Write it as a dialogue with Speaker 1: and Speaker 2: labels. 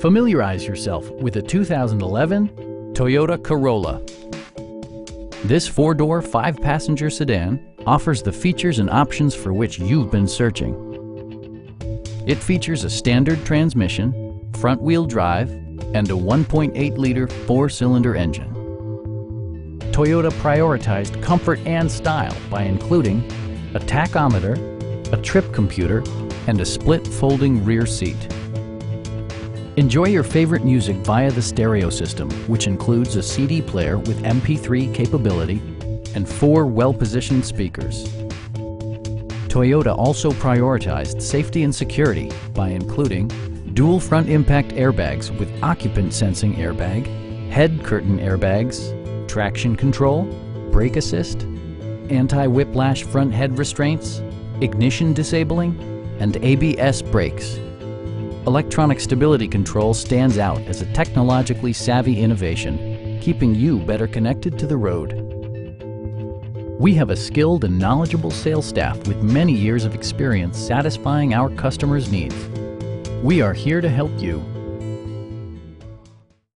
Speaker 1: Familiarize yourself with a 2011 Toyota Corolla. This four-door, five-passenger sedan offers the features and options for which you've been searching. It features a standard transmission, front-wheel drive, and a 1.8-liter four-cylinder engine. Toyota prioritized comfort and style by including a tachometer, a trip computer, and a split folding rear seat. Enjoy your favorite music via the stereo system, which includes a CD player with MP3 capability and four well-positioned speakers. Toyota also prioritized safety and security by including dual front impact airbags with occupant sensing airbag, head curtain airbags, traction control, brake assist, anti-whiplash front head restraints, ignition disabling, and ABS brakes. Electronic stability control stands out as a technologically savvy innovation, keeping you better connected to the road. We have a skilled and knowledgeable sales staff with many years of experience satisfying our customers' needs. We are here to help you